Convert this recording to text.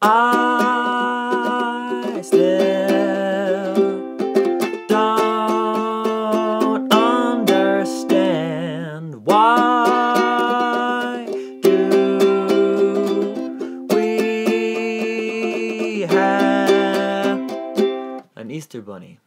I still don't understand why do we have an Easter bunny.